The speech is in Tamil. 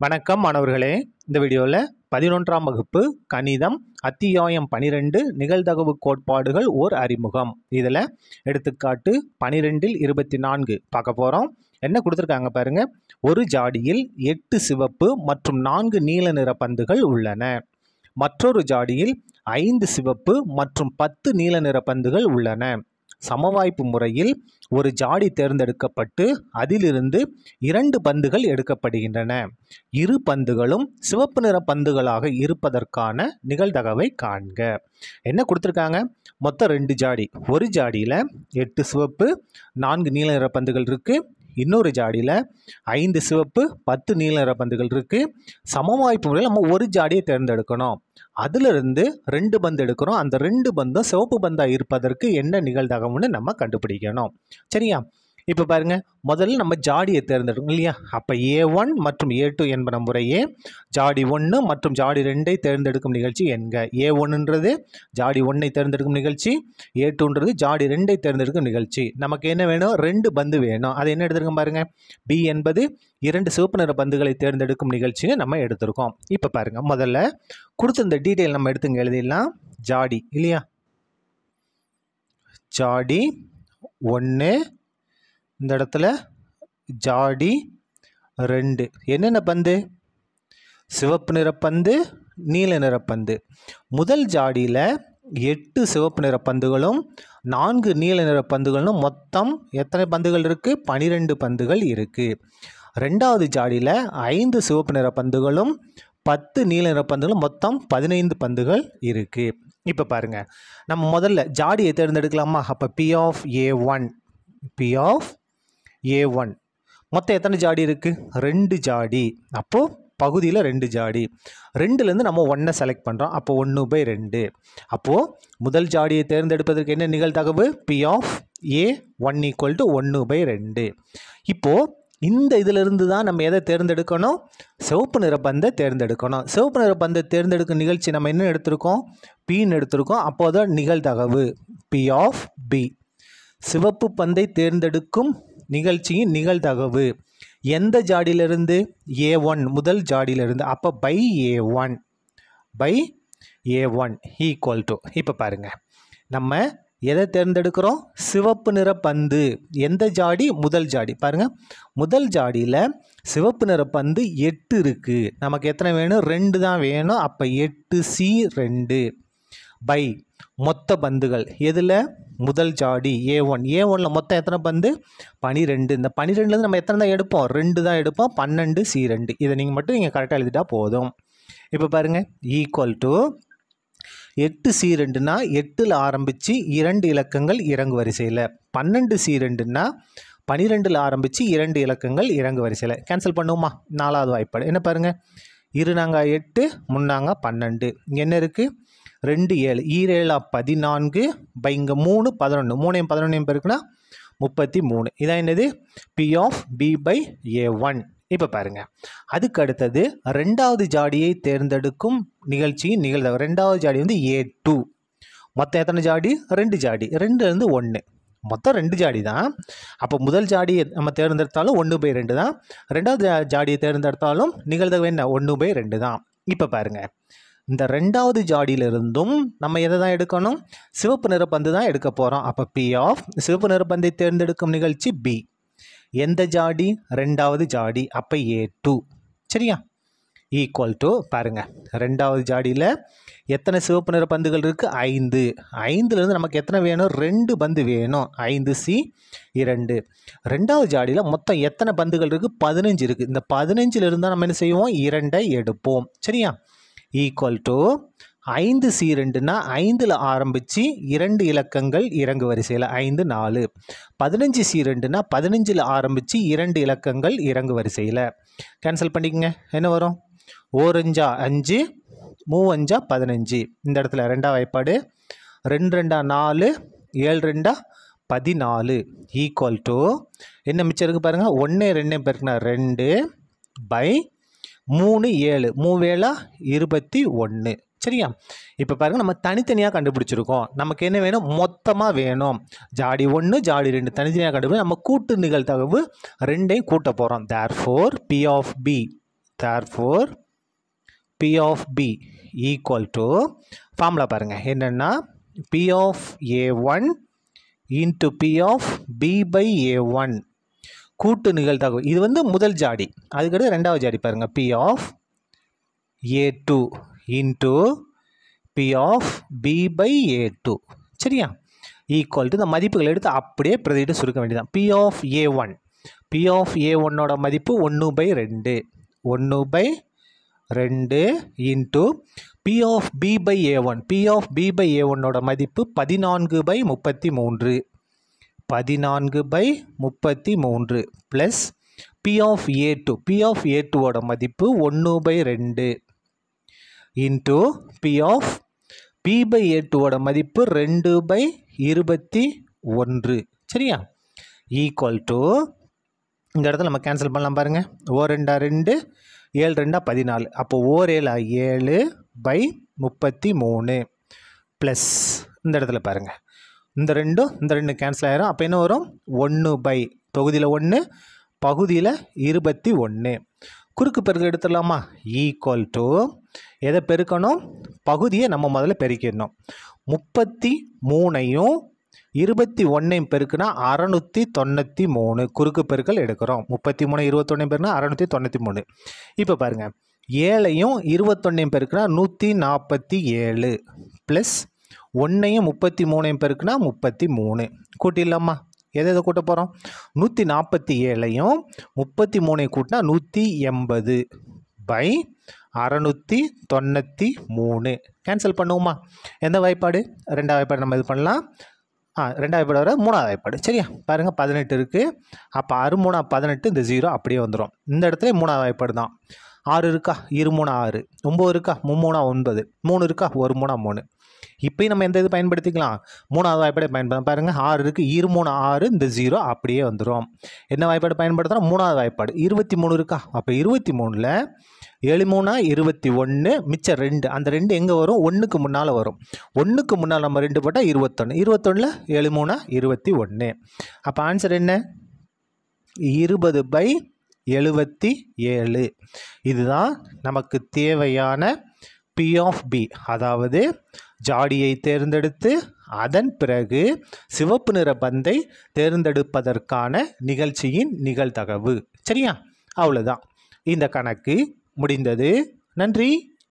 வணக்கம் மாணவர்களே. இந்த வீடியோவில் பதினொன்றாம் வகுப்பு கணிதம் அத்தியாயம் பனிரெண்டு நிகழ்தகவு கோட்பாடுகள் ஓர் அறிமுகம். இதில் எடுத்துக்காட்டு பனிரெண்டில் இருபத்தி நான்கு பார்க்க போகிறோம் என்ன கொடுத்துருக்காங்க பாருங்க. ஒரு ஜாடியில் எட்டு சிவப்பு மற்றும் நான்கு நீல நிற பந்துகள் உள்ளன. மற்றொரு ஜாடியில் ஐந்து சிவப்பு மற்றும் பத்து நீல நிற பந்துகள் உள்ளன. சமவாய்ப்பு முறையில் ஒரு ஜாடி தேர்ந்தெடுக்கப்பட்டு அதிலிருந்து இரண்டு பந்துகள் எடுக்கப்படுகின்றன. இரு பந்துகளும் சிவப்பு நிற பந்துகளாக இருப்பதற்கான நிகழ்தகவை காண்க. என்ன கொடுத்துருக்காங்க? மொத்தம் ரெண்டு ஜாடி. ஒரு ஜாடியில் எட்டு சிவப்பு நான்கு நீல நிற பந்துகள் இருக்குது இன்னொரு ஜாடியில் ஐந்து சிவப்பு பத்து நீல நிற பந்துகள் இருக்குது சமவாய்ப்பு முறையில் நம்ம ஒரு ஜாடியை தேர்ந்தெடுக்கணும். அதிலிருந்து ரெண்டு பந்து எடுக்கிறோம். அந்த ரெண்டு பந்தும் சிவப்பு பந்தாக இருப்பதற்கு என்ன நிகழ்தகவுன்னு நம்ம கண்டுபிடிக்கணும். சரியா? இப்போ பாருங்கள் முதல்ல நம்ம ஜாடியை தேர்ந்தெடுக்கணும் இல்லையா? அப்போ ஏ ஒன் மற்றும் ஏ டூ என்பன முறையே ஜாடி ஒன்று மற்றும் ஜாடி ரெண்டை தேர்ந்தெடுக்கும் நிகழ்ச்சி என்க. ஏ ஒன்றுன்றது ஜாடி ஒன்றை தேர்ந்தெடுக்கும் நிகழ்ச்சி ஏ டூன்றது ஜாடி ரெண்டை தேர்ந்தெடுக்கும் நிகழ்ச்சி. நமக்கு என்ன வேணும்? ரெண்டு பந்து வேணும். அது என்ன எடுத்துருக்கோம் பாருங்கள் பி என்பது இரண்டு சிவப்பு நிற பந்துகளை தேர்ந்தெடுக்கும் நிகழ்ச்சியை நம்ம எடுத்திருக்கோம். இப்போ பாருங்கள் முதல்ல கொடுத்துருந்த டீட்டெயில் நம்ம எடுத்துங்க எழுதிடலாம். ஜாடி இல்லையா? ஜாடி ஒன்று இந்த இடத்துல ஜாடி ரெண்டு. என்னென்ன பந்து? சிவப்பு நிறப்பந்து நீல நிற பந்து. முதல் ஜாடியில் எட்டு சிவப்பு நிற பந்துகளும் நான்கு நீல நிற பந்துகளும் மொத்தம் எத்தனை பந்துகள் இருக்குது பனிரெண்டு பந்துகள் இருக்குது ரெண்டாவது ஜாடியில் ஐந்து சிவப்பு நிற பந்துகளும் பத்து நீல நிற பந்துகளும் மொத்தம் பதினைந்து பந்துகள் இருக்குது இப்போ பாருங்கள் நம்ம முதல்ல ஜாடியை தேர்ந்தெடுக்கலாமா? அப்போ P of A one P of A one மொத்தம் எத்தனை ஜாடி இருக்குது ரெண்டு ஜாடி. அப்போது பகுதியில் ரெண்டு ஜாடி. ரெண்டுலேருந்து நம்ம ஒன்றை செலக்ட் பண்ணுறோம் அப்போ ஒன்று பை ரெண்டு. அப்போது முதல் ஜாடியை தேர்ந்தெடுப்பதற்கு என்ன நிகழ்தகவு? P of A one equal to ஒன்று பை ரெண்டு. இப்போது இந்த இதிலிருந்து தான் நம்ம எதை தேர்ந்தெடுக்கணும்? சிவப்பு நிற பந்தை தேர்ந்தெடுக்கணும். சிவப்பு நிற பந்தை தேர்ந்தெடுக்கும் நிகழ்ச்சி நம்ம என்ன எடுத்திருக்கோம்? பின்னு எடுத்திருக்கோம். அப்போது தான் நிகழ்தகவு. பி ஆஃப் பி சிவப்பு பந்தை தேர்ந்தெடுக்கும் நிகழ்ச்சியின் நிகழ்தகவு. எந்த ஜாடியிலிருந்து? ஏ ஒன் முதல் ஜாடியிலிருந்து. அப்போ by A one by A one equal to இப்போ பாருங்கள் நம்ம எதை தேர்ந்தெடுக்கிறோம்? சிவப்பு நிற பந்து. எந்த ஜாடி? முதல் ஜாடி. பாருங்கள் முதல் ஜாடியில் சிவப்பு நிற பந்து எட்டு இருக்குது நமக்கு எத்தனை வேணும்? ரெண்டு தான் வேணும். அப்போ எட்டு சி ரெண்டு. பை மொத்த பந்துகள். எதில்? முதல் ஜாடி ஏ ஒன் ஏ ஒனில் மொத்தம் எத்தனை பந்து? பனிரெண்டு. இந்த பனிரெண்டுலேருந்து நம்ம எத்தனை தான் எடுப்போம்? ரெண்டு தான் எடுப்போம். பன்னெண்டு சி ரெண்டு. இதை நீங்கள் மட்டும் நீங்கள் கரெக்டாக எழுதிட்டா போதும். இப்போ பாருங்கள் ஈக்குவல் டு எட்டு சி ரெண்டுனா எட்டில் ஆரம்பித்து இரண்டு இலக்கங்கள் இறங்கு வரிசையில். பன்னெண்டு சி ரெண்டுனா பனிரெண்டில் ஆரம்பித்து இரண்டு இலக்கங்கள் இறங்கு வரிசையில். கேன்சல் பண்ணுவோமா? நாலாவது வாய்ப்பாடு. என்ன பாருங்கள் இருநாங்க எட்டு முன்னாங்க பன்னெண்டு. இங்கே என்ன இருக்குது ரெண்டு ஏழு. ஈரேழா பதினான்கு பை இங்கே மூணு பதினொன்று மூணையும் பதினொன்றையும் பெருக்குன்னா முப்பத்தி மூணு இதான் என்னது? P of B by A one இப்போ பாருங்கள் அதுக்கு அடுத்தது ரெண்டாவது ஜாடியை தேர்ந்தெடுக்கும் நிகழ்ச்சியின் நிகழ்வு ரெண்டாவது ஜாடி வந்து ஏ டூ மொத்தம் எத்தனை ஜாடி? ரெண்டு ஜாடி. ரெண்டுலேருந்து ஒன்று மொத்தம் ரெண்டு ஜாடி தான். அப்போ முதல் ஜாடியை நம்ம தேர்ந்தெடுத்தாலும் ஒன்று பை ரெண்டு தான். ரெண்டாவது ஜா- ஜாடியை தேர்ந்தெடுத்தாலும் நிகழ்தகவு என்ன? ஒன்று பை ரெண்டு தான். இப்போ பாருங்கள் இந்த ரெண்டாவது ஜாடியிலிருந்தும் நம்ம எதை தான் எடுக்கணும்? சிவப்பு நிற பந்து தான் எடுக்க போகிறோம் அப்போ பி ஆஃப் சிவப்பு நிற பந்தை தேர்ந்தெடுக்கும் நிகழ்ச்சி பி எந்த ஜாடி? ரெண்டாவது ஜாடி. அப்போ ஏ டூ சரியா? ஈக்குவல் டு பாருங்கள் ரெண்டாவது ஜாடியில் எத்தனை சிவப்பு நிற பந்துகள் இருக்குது ஐந்து. ஐந்துலேருந்து நமக்கு எத்தனை வேணும்? ரெண்டு பந்து வேணும். ஐந்து சி இரண்டு. ரெண்டாவது ஜாடியில் மொத்தம் எத்தனை பந்துகள் இருக்குது பதினஞ்சு இருக்குது இந்த பதினஞ்சிலிருந்து நம்ம என்ன செய்வோம்? இரண்டை எடுப்போம். சரியா? ஈக்குவல் டு ஐந்து சி ரெண்டுனா ஐந்தில் ஆரம்பித்து இரண்டு இலக்கங்கள் இறங்கு வரிசையில் ஐந்து நாலு. பதினஞ்சு சி ரெண்டுனா பதினஞ்சில் ஆரம்பித்து இரண்டு இலக்கங்கள் இறங்கு வரிசையில். கேன்சல் பண்ணிக்கங்க. என்ன வரும்? ஓரஞ்சா அஞ்சு மூவஞ்சா பதினஞ்சு. இந்த இடத்துல ரெண்டாம் வாய்ப்பாடு. ரெண்டு ரெண்டா நாலு ஏழு ரெண்டா பதினாலு. ஈக்குவல் டு என்ன மிச்சம் இருக்குது பாருங்கள் ஒன்று ரெண்டு பேருக்குனா ரெண்டு பை மூணு ஏழு. மூவேளா இருபத்தி ஒன்று சரியா? இப்போ பாருங்கள் நம்ம தனித்தனியாக கண்டுபிடிச்சிருக்கோம். நமக்கு என்ன வேணும்? மொத்தமாக வேணும். ஜாடி ஒன்று ஜாடி ரெண்டு தனித்தனியாக கண்டுபிடிச்சி நம்ம கூட்டு நிகழ்த்தகவு ரெண்டையும் கூட்ட போகிறோம் therefore P of B therefore P of B equal to formula பாருங்கள் என்னென்னா P of A one into P of B by A one கூட்டு நிகழ்தகவு. இது வந்து முதல் ஜாடி. அதுக்கடுத்து ரெண்டாவது ஜாடி பாருங்கள் P of A two into P of B by A two சரியா? ஈக்குவல் டு இந்த மதிப்புகளை எடுத்து அப்படியே பிரதிட்டு சுருக்க வேண்டியதான் P of A one P of A ஒன்னோட மதிப்பு ஒன்று பை ரெண்டு. ஒன்று பை ரெண்டு into P of B by A one P of B by A ஒன்னோட மதிப்பு பதினான்கு பை முப்பத்தி மூன்று. பதினான்கு பை முப்பத்தி மூன்று plus P of A two P of A டூவோட மதிப்பு ஒன்று பை ரெண்டு. Into P of B by A டூவோட மதிப்பு ரெண்டு பை இருபத்தி ஒன்று. சரியா? ஈக்குவல் டு இந்த இடத்துல நம்ம கேன்சல் பண்ணலாம் பாருங்கள் ஓ ரெண்டா ரெண்டு ஏழு ரெண்டா பதினாலு. அப்போ ஓர் ஏழா ஏழு பை முப்பத்தி மூணு ப்ளஸ் இந்த இடத்துல பாருங்கள் இந்த ரெண்டும் இந்த ரெண்டு கேன்சல் ஆகிரும் அப்போ என்ன வரும்? ஒன்று பை. தொகுதியில் ஒன்று பகுதியில் இருபத்தி ஒன்று குறுக்கு பெருக்க எடுத்துடலாமா? ஈக்குவல் டு எதை பெருக்கணும்? பகுதியை நம்ம முதல்ல பெருக்கிடணும். முப்பத்தி மூணையும் இருபத்தி ஒன்றையும் பெருக்குனா அறநூற்றி தொண்ணூற்றி மூணு குறுக்கு பெருக்கல் எடுக்கிறோம். முப்பத்தி மூணு இருபத்தொன்னையும் பெருக்குனா அறநூற்றி தொண்ணூற்றி மூணு. இப்போ பாருங்கள் ஏழையும் இருபத்தொன்னையும் பெருக்குனா நூற்றி நாற்பத்தி ஏழு. ப்ளஸ் ஒன்றையும் முப்பத்தி மூணையும் பெருக்குனா முப்பத்தி மூணு கூட்டிடலாமா? எதை எதை கூட்ட போகிறோம் நூற்றி நாற்பத்தி ஏழையும் முப்பத்தி மூணையும் கூட்டினா நூற்றி எண்பது பை அறநூற்றி தொண்ணூற்றி மூணு கேன்சல் பண்ணுவோமா? எந்த வாய்ப்பாடு? ரெண்டாவது வாய்ப்பாடு நம்ம இது பண்ணலாம். ஆ ரெண்டாவது வாய்ப்பாடு வர மூணாவது வாய்ப்பாடு. சரியா? பாருங்கள் பதினெட்டு இருக்குது அப்போ அறு மூணா பதினெட்டு இந்த ஜீரோ அப்படியே வந்துடும் இந்த இடத்துல மூணாவது வாய்ப்பாடு தான். ஆறு இருக்கா? இரு மூணா ஆறு. ஒம்பது இருக்கா? மும்மூணா ஒன்பது. மூணு இருக்கா? ஒரு மூணா மூணு. இப்போயும் நம்ம எந்த இது பயன்படுத்திக்கலாம்? மூணாவது வாய்ப்பாடை பயன்படுத்த பாருங்கள் ஆறு இருக்குது இரு மூணு ஆறு இந்த ஜீரோ அப்படியே வந்துடும் என்ன வாய்ப்பாடு பயன்படுத்துகிறோம் மூணாவது வாய்ப்பாடு. இருபத்தி மூணு இருக்கா? அப்போ இருபத்தி மூணில் ஏழு மூணா இருபத்தி ஒன்று மிச்சம் ரெண்டு. அந்த ரெண்டு எங்கே வரும்? ஒன்றுக்கு முன்னால் வரும். ஒன்றுக்கு முன்னால் நம்ம ரெண்டு போட்டால் இருபத்தொன்று இருபத்தொன்னில் ஏழு மூணா இருபத்தி ஒன்று அப்போ ஆன்சர் என்ன? இருபது பை எழுபத்தி ஏழு. இதுதான் நமக்கு தேவையான பி ஆஃப் பி அதாவது ஜாடியை தேர்ந்தெடுத்து அதன் பிறகு சிவப்பு நிற பந்தை தேர்ந்தெடுப்பதற்கான நிகழ்ச்சியின் நிகழ்தகவு. சரியா? அவ்வளோதான் இந்த கணக்கு முடிந்தது. நன்றி.